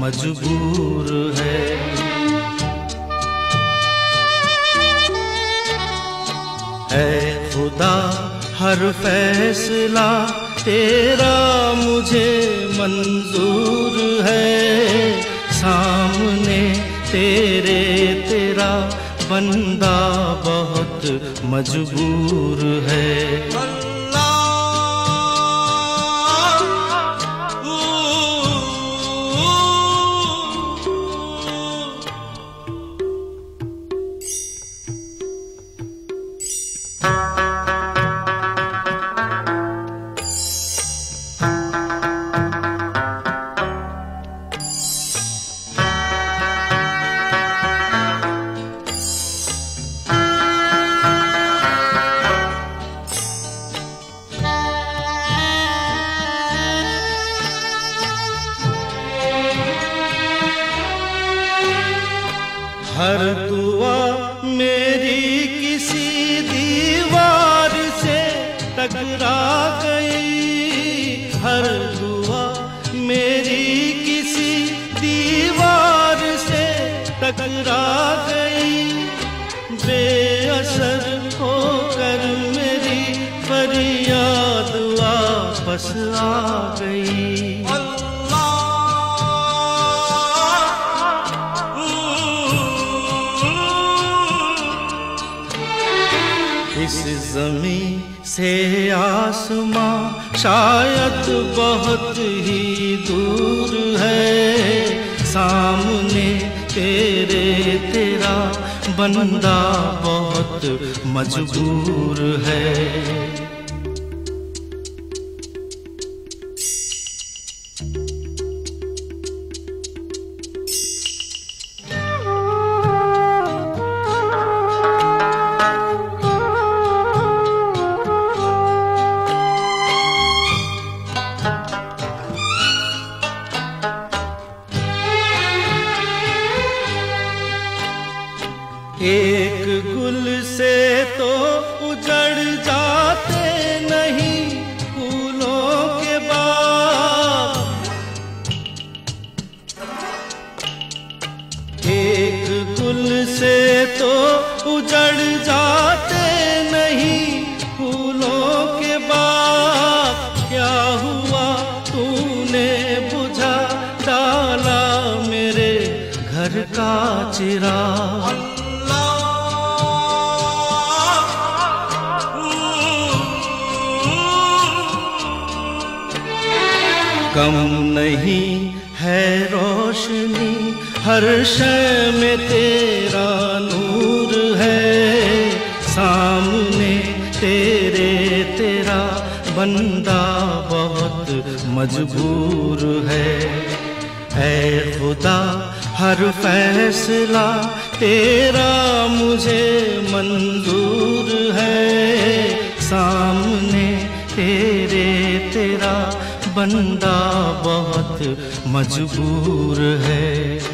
मजबूर है। है खुदा, हर फैसला तेरा मुझे मंजूर है। सामने तेरे, तेरा बंदा बहुत मजबूर है। हर दुआ मेरी किसी दीवार से टकरा गई। हर दुआ मेरी किसी दीवार से टकरा गई। बेअसर होकर मेरी फरियाद वापस आ आसमां शायद बहुत ही दूर है। सामने तेरे तेरा बंदा बहुत मजबूर है। कम नहीं है रोशनी, हर शय में तेरा नूर है। सामने तेरे तेरा बंदा बहुत मजबूर है। ऐ खुदा, हर फैसला तेरा मुझे मंजूर है। सामने तेरे तेरा बंदा बहुत मजबूर है।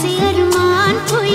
से अरमान कोई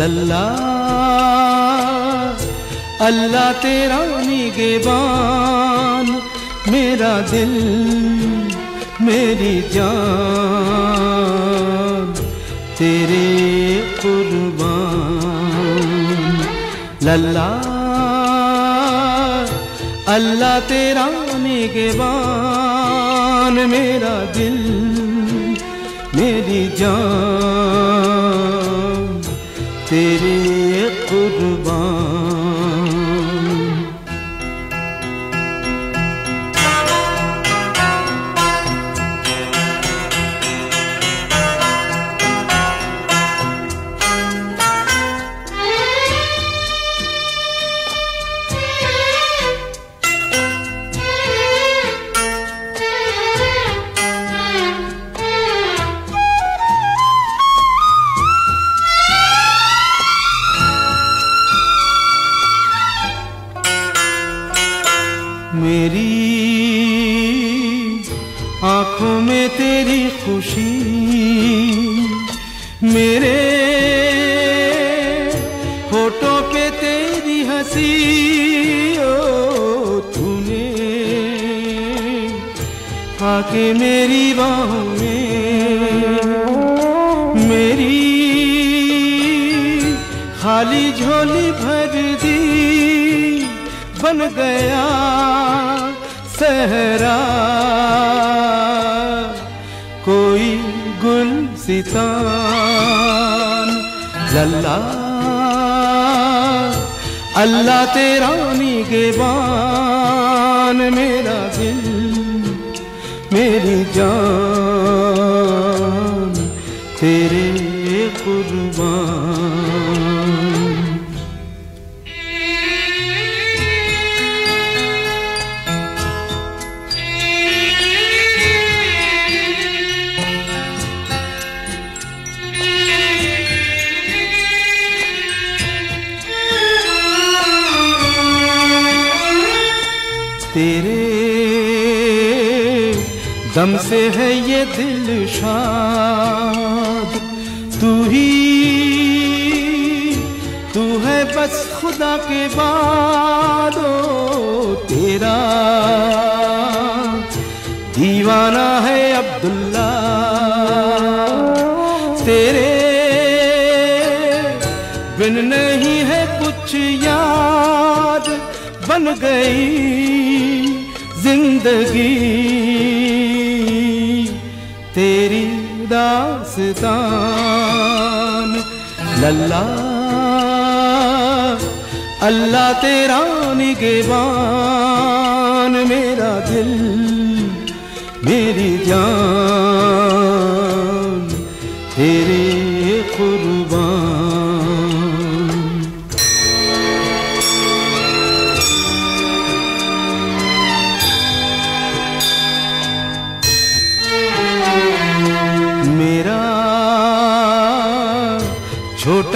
लल्ला, अल्लाह तेरा निगेबान, मेरा दिल, मेरी जान, तेरे कुर्बान। लल्ला, अल्लाह तेरा निगेबान, मेरा दिल, मेरी जान। तेरे आके मेरी बाहों में, मेरी खाली झोली भर दी, बन गया सहरा। कोई गुल सितान लल्ला। अल्लाह तेरा निगेबान, मेरा मेरी जान तेरे कुर्बान। तेरे दम से है ये दिल शाद। तू ही, तू है बस खुदा के बाद तेरा। दीवाना है अब्दुल्ला तेरे बिन नहीं है कुछ याद। बन गई ज़िंदगी। दास्तान लल्ला अल्लाह तेरा निगेबान। मेरा दिल मेरी जान।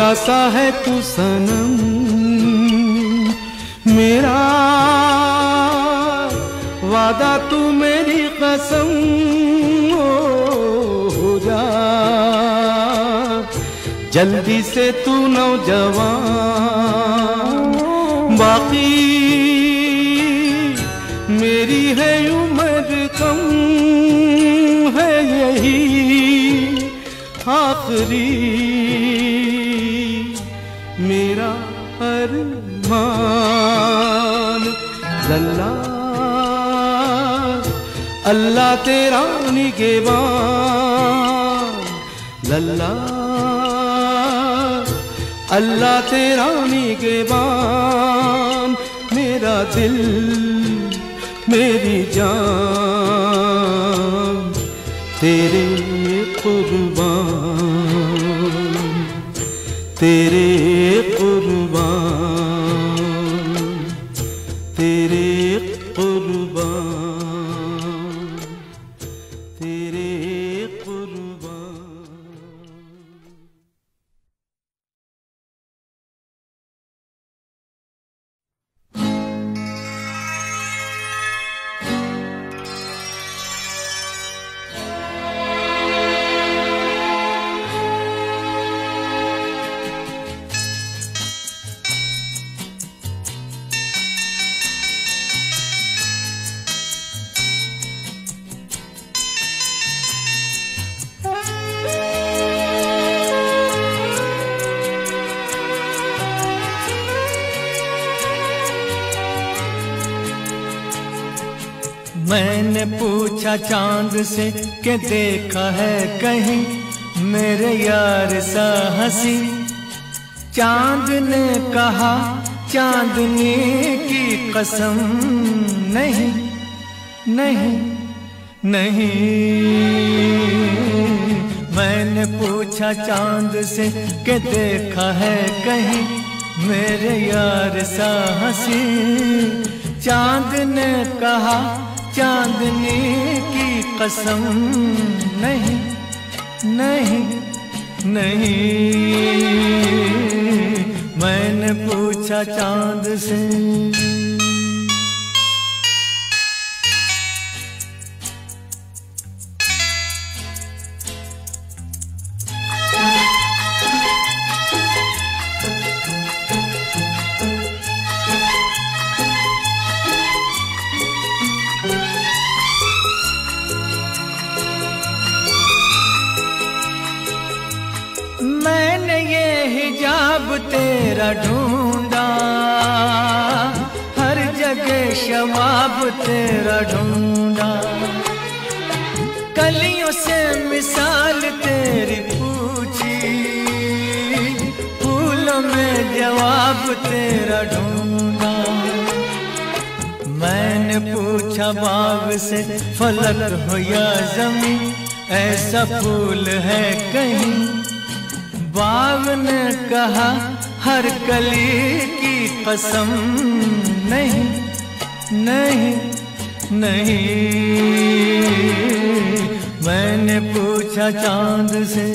छोटा सा है तू सनम, मेरा वादा तू मेरी कसम हो जा। जल्दी से तू नौजवान, बाकी मेरी है उम्र कम, है यही आखिरी। अरमान लल्ला, अल्लाह तेरा निगेबान। लल्ला, अल्लाह तेरा निगेबान। मेरा दिल, मेरी जान, तेरे कुर्बान। तेरे मैंने पूछा चाँद से कि देखा है कहीं मेरे यार सा हँसी। चाँद ने कहा, चांदनी की कसम नहीं नहीं नहीं। मैंने पूछा चाँद से कि देखा है कहीं मेरे यार सा हँसी। चाँद ने कहा चांदनी की कसम नहीं नहीं नहीं। मैंने पूछा चाँद से। तेरा ढूंढा। कलियों से मिसाल तेरी पूछी। फूलों में जवाब तेरा ढूंढा। मैंने पूछा, बाग से फलक हो या जमी ऐसा फूल है कहीं? बाग ने कहा, हर कली की कसम नहीं। नहीं। मैंने पूछा चाँद से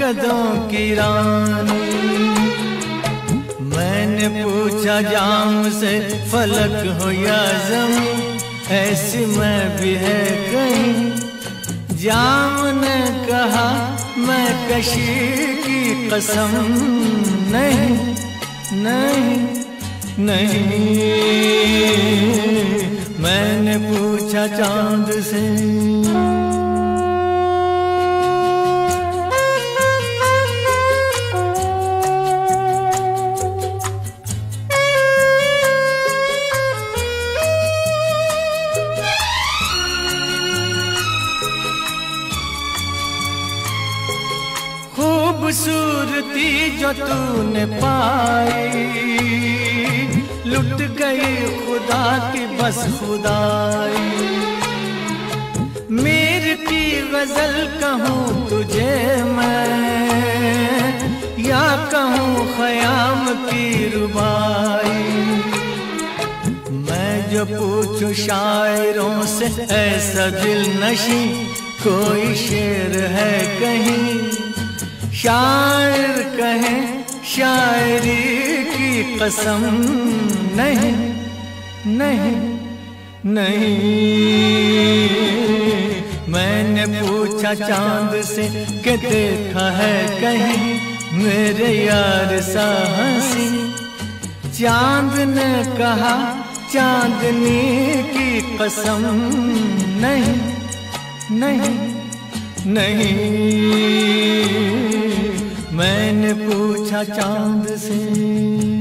कदों की रानी। मैंने पूछा जाम से फलक हो या ज़मीन ऐसी मैं भी है कहीं। जाम ने कहा, मैं कशी की कसम नहीं नहीं नहीं। मैंने पूछा, चाँद से खूबसूरती जो तूने पाई। लुट गई खुदा की बस खुदाई। मीर की गज़ल कहूँ तुझे मैं, या कहूँ खयाम की रुबाई। मैं जो पूछूँ शायरों से, ऐसा दिल नशी, कोई शेर है कहीं। शायर कहे, शायरी की कसम नहीं नहीं नहीं। मैंने पूछा चाँद से कि देखा है कहीं मेरे यार सा हँसी चाँद ने कहा, चांदनी की कसम नहीं नहीं। नहीं। मैंने पूछा चाँद से